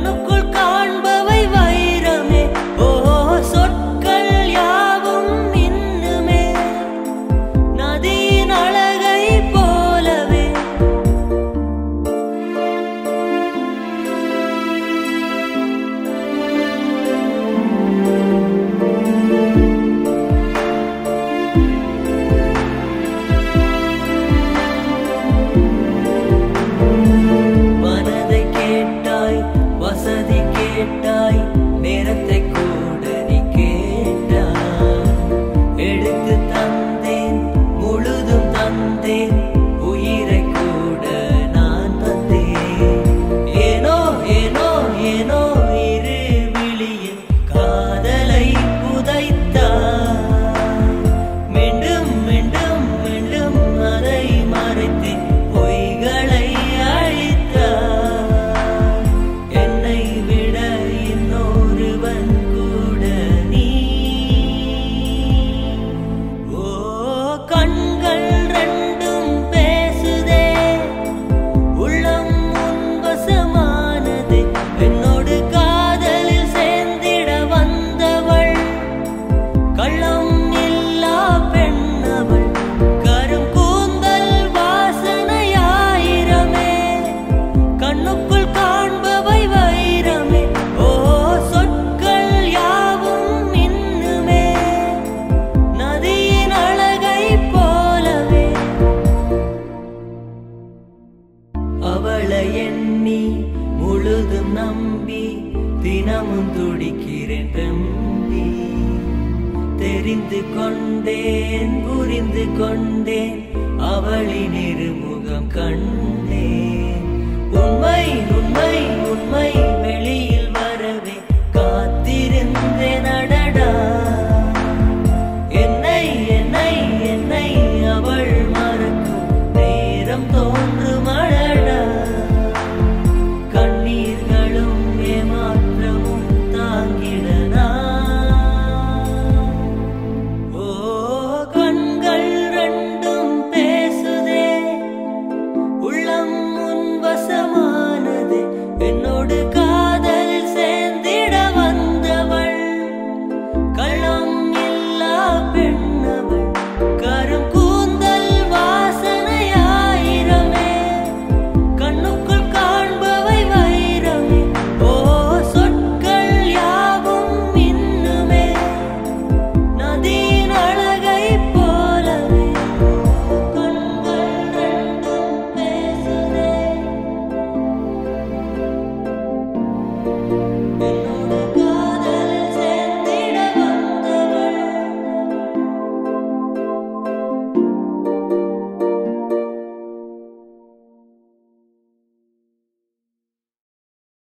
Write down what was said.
கண்ணுக்குள் எண்ணி முழுதும் நம்பி தினமும் துடிக்கிறேன் தம்பி. தெரிந்து கொண்டேன் புரிந்து கொண்டேன் அவளின் இருமுகம் கண்